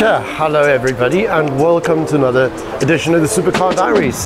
Hello everybody, and welcome to another edition of the Supercar Diaries.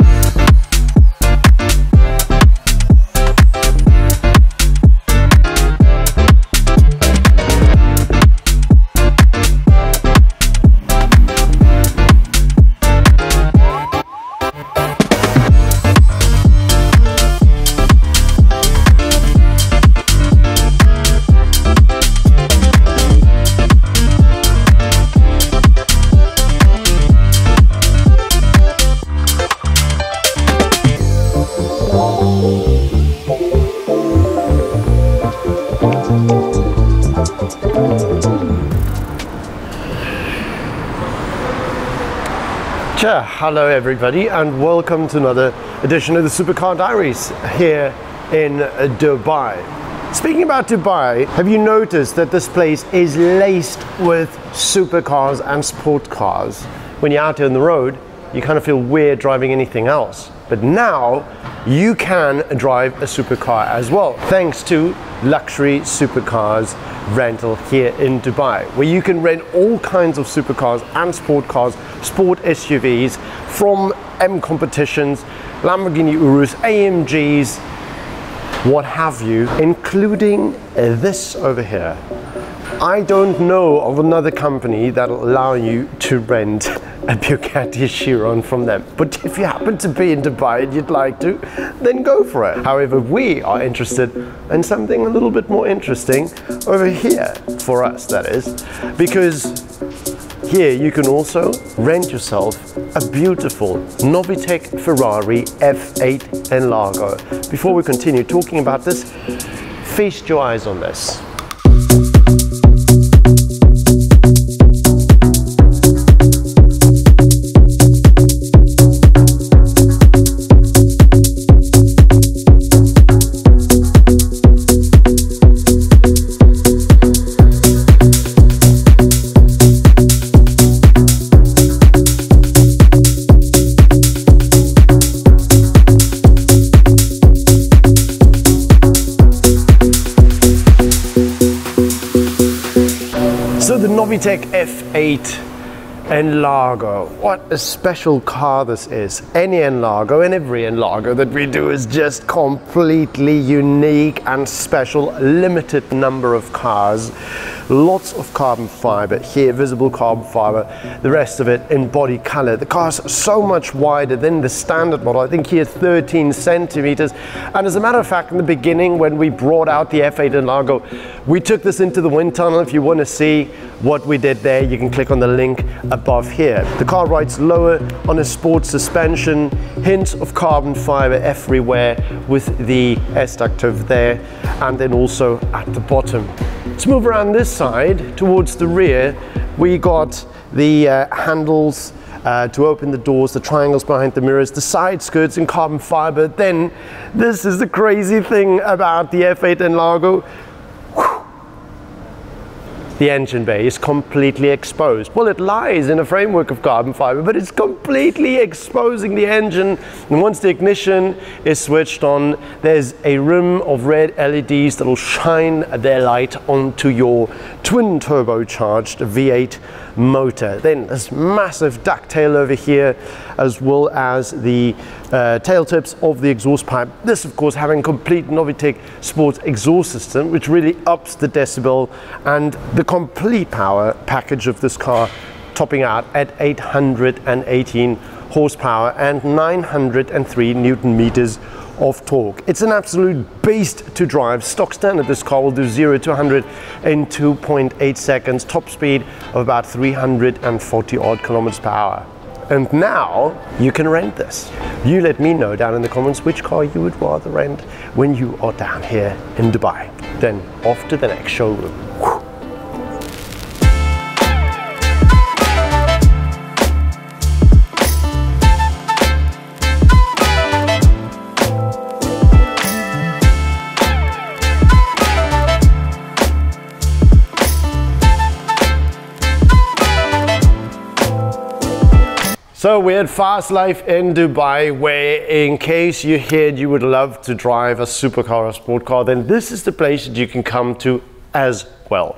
Ciao, hello everybody, and welcome to another edition of the Supercar Diaries here in Dubai. Speaking about Dubai, have you noticed that this place is laced with supercars and sport cars? When you're out on the road, you kind of feel weird driving anything else. But now you can drive a supercar as well, thanks to luxury supercars rental here in Dubai, where you can rent all kinds of supercars and sport cars, sport SUVs from M competitions, Lamborghini Urus, AMGs, what have you, including this over here. I don't know of another company that'll allow you to rent a Bugatti Chiron from them. But if you happen to be in Dubai and you'd like to, then go for it. However, we are interested in something a little bit more interesting over here, for us that is, because here you can also rent yourself a beautiful Novitec Ferrari F8 N-Largo. Before we continue talking about this, feast your eyes on this. F8 N-Largo. What a special car this is. Any N-Largo and every N-Largo that we do is just completely unique and special. Limited number of cars. Lots of carbon fiber here, visible carbon fiber. The rest of it in body color. The car's so much wider than the standard model. I think here 13 centimeters. And as a matter of fact, in the beginning when we brought out the F8 N-Largo, we took this into the wind tunnel. If you want to see what we did there, you can click on the link above here. The car rides lower on a sport suspension, hints of carbon fiber everywhere with the S-ductive there and then also at the bottom. Let's move around this side towards the rear. We got the uh, handles uh, to open the doors, the triangles behind the mirrors, the side skirts in carbon fiber. Then this is the crazy thing about the F8 N-Largo the engine bay is completely exposed. Well, it lies in a framework of carbon fiber, but it's completely exposing the engine. And once the ignition is switched on, there's a rim of red LEDs that will shine their light onto your twin turbocharged V8 motor. Then this massive ducktail over here, as well as the uh, tail tips of the exhaust pipe. This, of course, having complete Novitec Sports exhaust system, which really ups the decibel and the complete power package of this car topping out at 818 horsepower and 903 newton meters of torque. It's an absolute beast to drive. Stock standard, this car will do 0 to 100 in 2.8 seconds, top speed of about 340 odd kilometers per hour. And now you can rent this. You let me know down in the comments which car you would rather rent when you are down here in Dubai. Then off to the next showroom. So we're at Fast Life in Dubai where in case you heard you would love to drive a supercar or sport car, then this is the place that you can come to as well.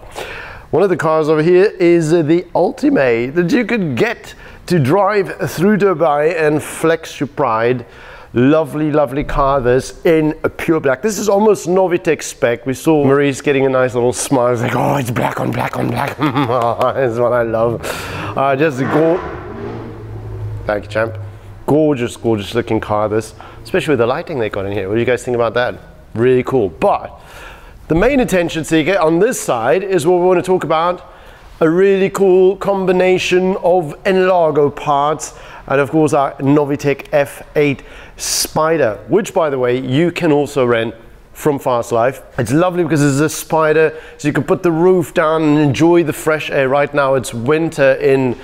One of the cars over here is the Ultimate that you could get to drive through Dubai and flex your pride. Lovely, lovely car this in a pure black. This is almost Novitec spec. We saw Maurice getting a nice little smile. It's like, oh, it's black on black on black. That's what I love. Uh, just go. Thank you, champ. Gorgeous, gorgeous looking car this, especially with the lighting they got in here. What do you guys think about that? Really cool. But the main attention seeker on this side is what we want to talk about a really cool combination of N-Largo parts and of course our Novitec F8 Spider, which by the way, you can also rent from Fast Life. It's lovely because it's a spider, so you can put the roof down and enjoy the fresh air. Right now it's winter in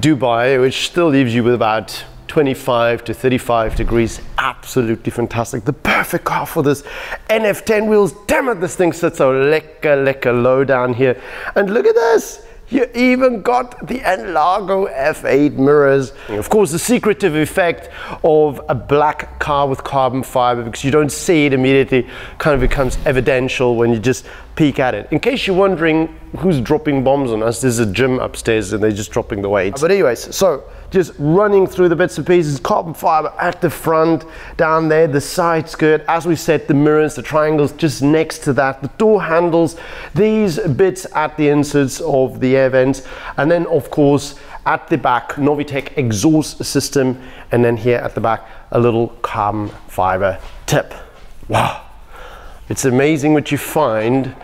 Dubai, which still leaves you with about 25 to 35 degrees. Absolutely fantastic. The perfect car for this NF10 wheels. Damn it, this thing sits so lekker, lekker low down here. And look at this. You even got the N-Largo F8 mirrors. Of course, the secretive effect of a black car with carbon fiber because you don't see it immediately kind of becomes evidential when you just peek at it. In case you're wondering who's dropping bombs on us, there's a gym upstairs and they're just dropping the weights. But anyways, so just running through the bits and pieces, carbon fiber at the front, down there, the side skirt, as we said, the mirrors, the triangles just next to that, the door handles, these bits at the inserts of the air vents, and then of course, at the back, Novitec exhaust system, and then here at the back, a little carbon fiber tip. Wow. It's amazing what you find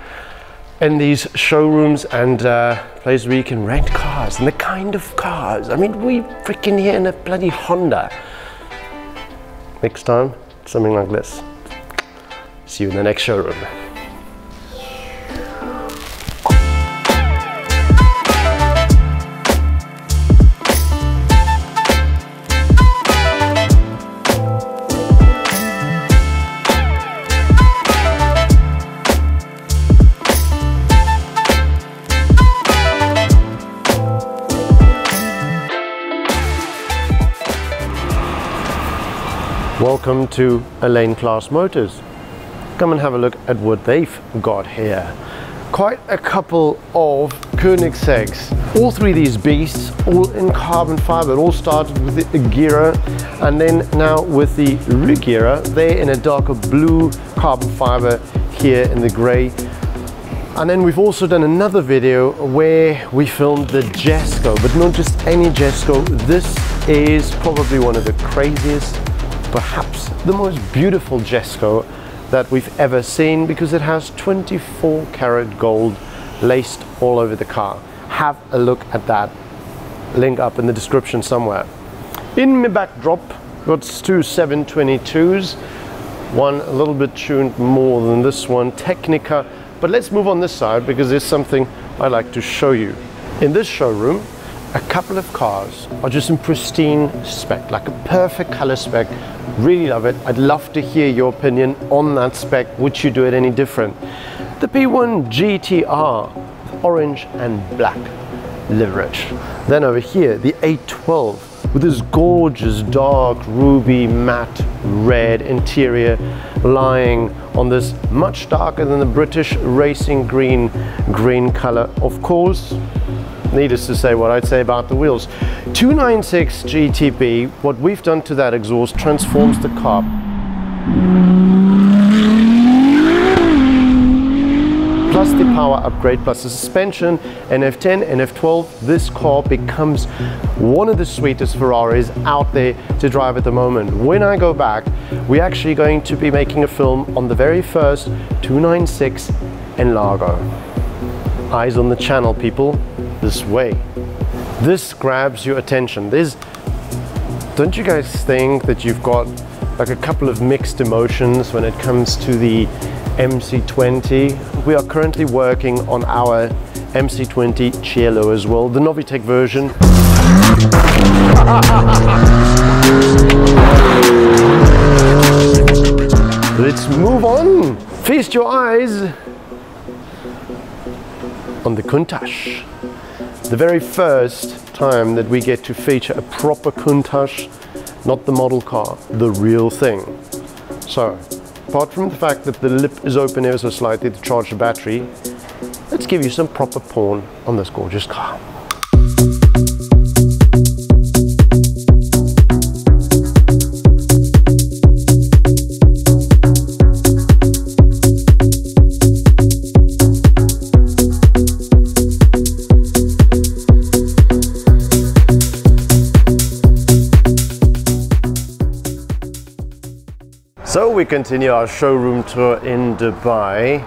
in these showrooms and uh, places where you can rent cars and the kind of cars. I mean, we freaking here in a bloody Honda. Next time, something like this. See you in the next showroom. Welcome to Alain Class Motors. Come and have a look at what they've got here. Quite a couple of Koenigsegg's. All three of these beasts, all in carbon fiber. It all started with the Agera and then now with the Regera. They're in a darker blue carbon fiber here in the gray. And then we've also done another video where we filmed the Jesko, but not just any Jesko. This is probably one of the craziest perhaps the most beautiful Jesko that we've ever seen because it has 24 karat gold laced all over the car. Have a look at that. Link up in the description somewhere. In my backdrop, got two 722s, one a little bit tuned more than this one, Technica. But let's move on this side because there's something I'd like to show you. In this showroom, a couple of cars are just in pristine spec, like a perfect color spec. Really love it. I'd love to hear your opinion on that spec. Would you do it any different? The P1 GTR, orange and black leverage. Then over here, the 812 with this gorgeous dark ruby matte red interior lying on this much darker than the British racing green green color. Of course, needless to say what I'd say about the wheels. 296 GTB, what we've done to that exhaust transforms the car. Plus the power upgrade, plus the suspension, NF10, NF12, this car becomes one of the sweetest Ferraris out there to drive at the moment. When I go back, we're actually going to be making a film on the very first 296 N-Largo. Eyes on the channel, people this way. This grabs your attention. There's, don't you guys think that you've got like a couple of mixed emotions when it comes to the MC20? We are currently working on our MC20 Cielo as well, the Novitec version. Let's move on. Feast your eyes on the Countach the very first time that we get to feature a proper Countach, not the model car, the real thing. So, apart from the fact that the lip is open ever so slightly to charge the battery, let's give you some proper porn on this gorgeous car. Continue our showroom tour in Dubai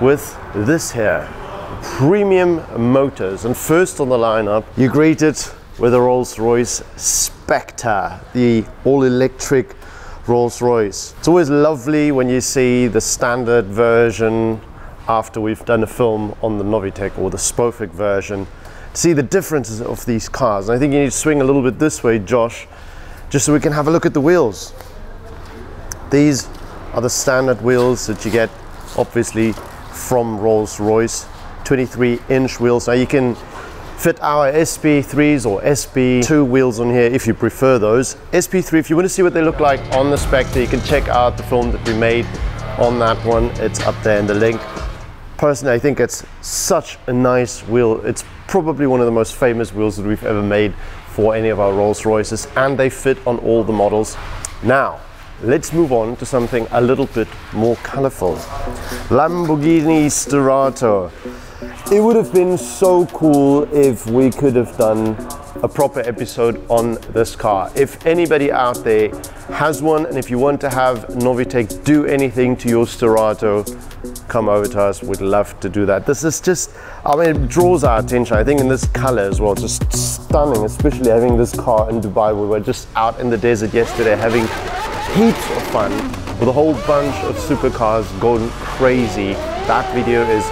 with this here, Premium Motors. And first on the lineup, you greeted with a Rolls-Royce Spectre, the all-electric Rolls-Royce. It's always lovely when you see the standard version after we've done a film on the Novitec or the Spofec version, to see the differences of these cars. And I think you need to swing a little bit this way, Josh, just so we can have a look at the wheels. These are the standard wheels that you get obviously from Rolls-Royce. 23 inch wheels. Now you can fit our SP3s or SP2 wheels on here if you prefer those. SP3 if you want to see what they look like on the Spectre you can check out the film that we made on that one. It's up there in the link. Personally I think it's such a nice wheel. It's probably one of the most famous wheels that we've ever made for any of our Rolls Royces and they fit on all the models. Now let's move on to something a little bit more colorful. Lamborghini Sterrato. It would have been so cool if we could have done a proper episode on this car. If anybody out there has one and if you want to have Novitec do anything to your Sterrato, come over to us. We'd love to do that. This is just, I mean, it draws our attention. I think in this color as well, just stunning, especially having this car in Dubai. We were just out in the desert yesterday having heaps of fun with a whole bunch of supercars going crazy. That video is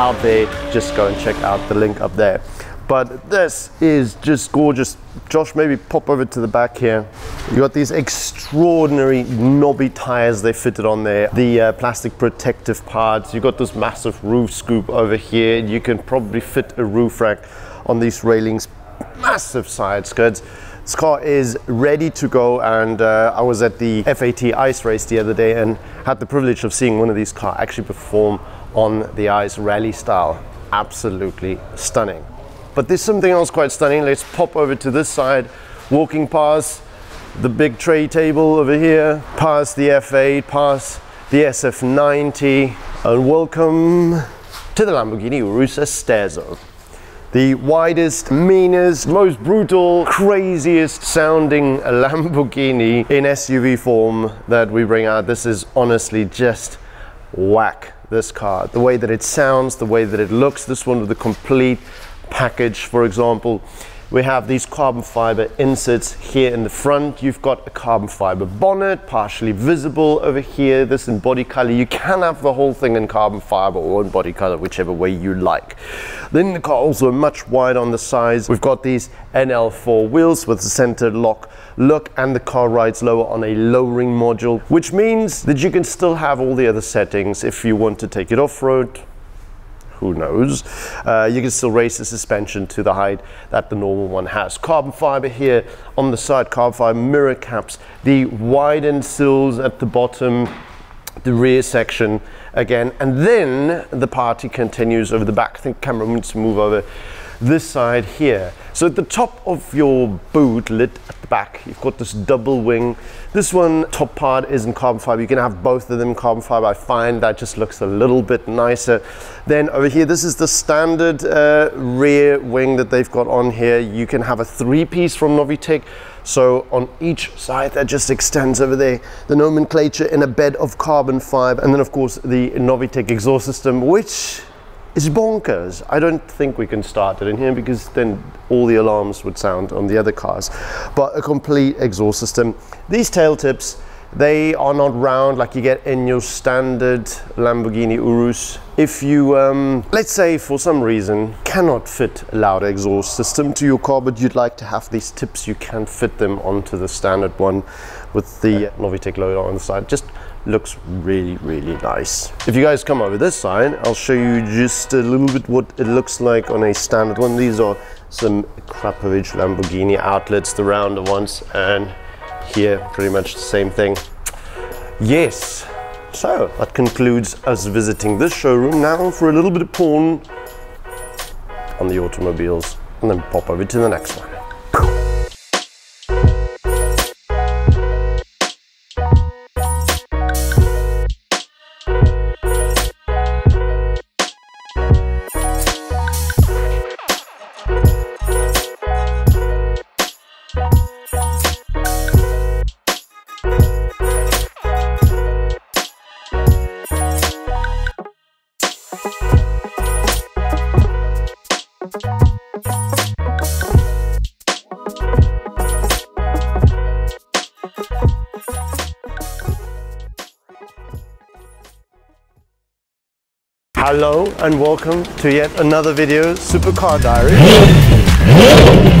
out there. Just go and check out the link up there. But this is just gorgeous. Josh, maybe pop over to the back here. You got these extraordinary knobby tires they fitted on there. The uh, plastic protective parts. You got this massive roof scoop over here. You can probably fit a roof rack on these railings. Massive side skirts. This car is ready to go and uh, I was at the FAT ice race the other day and had the privilege of seeing one of these cars actually perform on the ice rally style. Absolutely stunning. But there's something else quite stunning. Let's pop over to this side, walking past the big tray table over here, past the F8, past the SF90 and welcome to the Lamborghini Urus Esteso the widest, meanest, most brutal, craziest sounding Lamborghini in SUV form that we bring out. This is honestly just whack, this car. The way that it sounds, the way that it looks, this one with the complete package, for example. We have these carbon fiber inserts here in the front. You've got a carbon fiber bonnet, partially visible over here. This in body color. You can have the whole thing in carbon fiber or in body color, whichever way you like. Then the car also much wider on the sides. We've got these NL4 wheels with the center lock look and the car rides lower on a lowering module, which means that you can still have all the other settings if you want to take it off-road, who knows. Uh, you can still raise the suspension to the height that the normal one has. Carbon fiber here on the side, carbon fiber mirror caps, the widened sills at the bottom, the rear section again, and then the party continues over the back. I think camera needs to move over this side here. So at the top of your boot lid at the back, you've got this double wing. This one, top part is in carbon fiber. You can have both of them carbon fiber. I find that just looks a little bit nicer. Then over here, this is the standard uh, rear wing that they've got on here. You can have a three piece from Novitec. So on each side that just extends over there, the nomenclature in a bed of carbon fiber. And then of course the Novitec exhaust system, which is bonkers. I don't think we can start it in here because then all the alarms would sound on the other cars. But a complete exhaust system. These tail tips, they are not round like you get in your standard Lamborghini Urus. If you, um, let's say for some reason, cannot fit a loud exhaust system to your car, but you'd like to have these tips, you can fit them onto the standard one with the Novitec loader on the side. Just looks really really nice. If you guys come over this side i'll show you just a little bit what it looks like on a standard one. These are some Akrapovic lamborghini outlets the rounder ones and here pretty much the same thing. Yes. So that concludes us visiting this showroom. Now for a little bit of porn on the automobiles and then pop over to the next one. And welcome to yet another video, Supercar Diary.